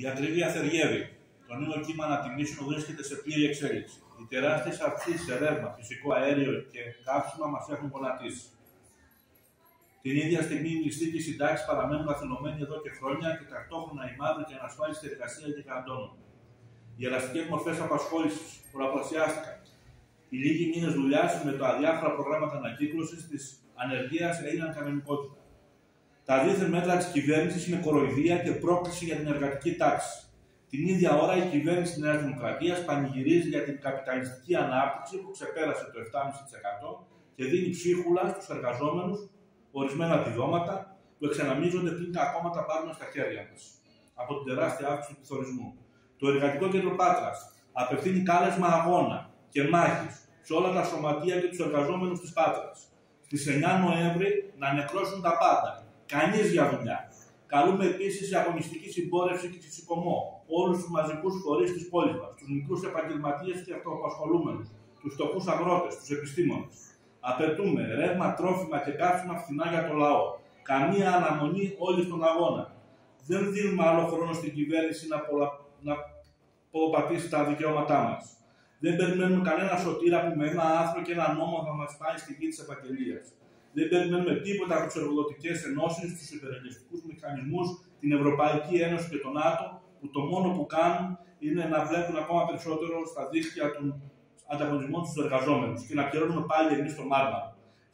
Η ακρίβεια θεριεύει. Το νέο κύμα ανατιμήσεων βρίσκεται σε πλήρη εξέλιξη. Οι τεράστιες αυξήσεις σε ρεύμα, φυσικό αέριο και κάψιμα μας έχουν γονατίσει. Την ίδια στιγμή οι μισθοί και οι συντάξει παραμένουν καθυλωμένοι εδώ και χρόνια και ταυτόχρονα η μαύρη και ανασφάλιστη εργασία γιγαντώνουν. Οι ελαστικές μορφές απασχόλησης πολλαπλασιάστηκαν. Οι λίγοι μήνες δουλειάς με τα αδιάφορα προγράμματα ανακύκλωσης της ανεργίας έγιναν κανονικότητα. Τα δίθεν μέτρα της κυβέρνησης είναι κοροϊδία και πρόκληση για την εργατική τάξη. Την ίδια ώρα η κυβέρνηση της Νέας Δημοκρατίας πανηγυρίζει για την καπιταλιστική ανάπτυξη που ξεπέρασε το 7,5% και δίνει ψίχουλα στους εργαζόμενους ορισμένα επιδόματα που εξαναμίζονται πριν τα ακόμα τα πάρουμε στα χέρια μας από την τεράστια αύξηση του πληθωρισμού. Το Εργατικό Κέντρο Πάτρας απευθύνει κάλεσμα αγώνα και μάχης σε όλα τα σωματεία και τους εργαζόμενους της Πάτρας. Στις 9 Νοέμβρη να νεκρώσουν τα πάντα Κανείς για δουλειά. Καλούμε επίσης σε αγωνιστική συμπόρευση και ξεσηκωμό όλους τους μαζικούς φορείς της πόλης μας, τους μικρούς επαγγελματίες και αυτοαπασχολούμενους, τους φτωχούς αγρότες, τους επιστήμονες. Απαιτούμε ρεύμα, τρόφιμα και κάψιμα φθηνά για το λαό. Καμία αναμονή όλοι στον αγώνα. Δεν δίνουμε άλλο χρόνο στην κυβέρνηση να, πολλα... να πολλοπατήσει τα δικαιώματά μας. Δεν περιμένουμε κανένα σωτήρα που με ένα άρθρο και ένα νόμο θα μας πάει στη γη της επαγγελίας. Δεν περιμένουμε τίποτα από τις εργοδοτικές ενώσεις, τους υπερελιστικού μηχανισμούς, την Ευρωπαϊκή Ένωση και τον ΝΑΤΟ, που το μόνο που κάνουν είναι να βλέπουν ακόμα περισσότερο στα δίκτυα των ανταγωνισμών τους εργαζόμενους και να πληρώνουμε πάλι εμείς το μάρμα.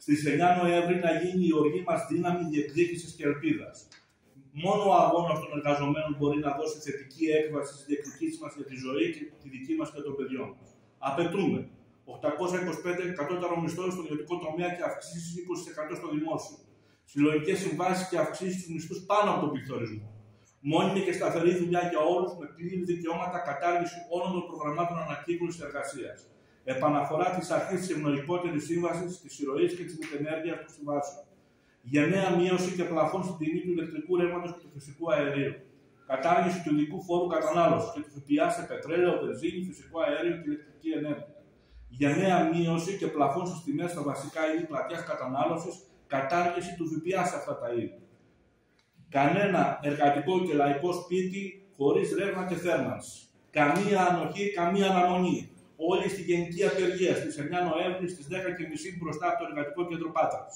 Στις 9 Νοέμβρη να γίνει η οργή μας δύναμη διεκδίκησης και ελπίδας. Μόνο ο αγώνας των εργαζομένων μπορεί να δώσει θετική έκβαση στη διεκδικήση μας για τη ζωή και τη δική μας και των παιδιών μας. Απαιτούμε 825 κατώτερο μισθός στο ιδιωτικό τομέα και αυξήσεις 20% στο δημόσιο. Συλλογικέ συμβάσεις και αυξήσεις στους μισθούς πάνω από τον πληθωρισμό. Μόνιμη και σταθερή δουλειά για όλους με πλήρη δικαιώματα κατάργηση όλων των προγραμμάτων ανακύκλωσης εργασίας. Επαναφορά της αρχής της ευνοϊκότερης σύμβασης, της ηρωής και της ενέργεια του συμβάσεων. Γενναία μείωση και πλαφών στην τιμή του ηλεκτρικού ρεύματος και του φυσικού αερίου. Κατάργηση του ειδικού φόρου κατανάλωσης και του ΦΠΑ σε πετρέλαιο, βενζίνη, φυσικό αέριο και ηλεκτρική ενέργεια για νέα μείωση και πλαφών στις τιμές στα βασικά είδη πλατεία κατανάλωσης, κατάργηση του ΦΠΑ σε αυτά τα είδη. Κανένα εργατικό και λαϊκό σπίτι χωρίς ρεύμα και θέρμανση. Καμία ανοχή, καμία αναμονή. Όλοι στη γενική απεργία στις 9 Νοέμβρη στις 10.30 μπροστά από το Εργατικό Κέντρο Πάτρας.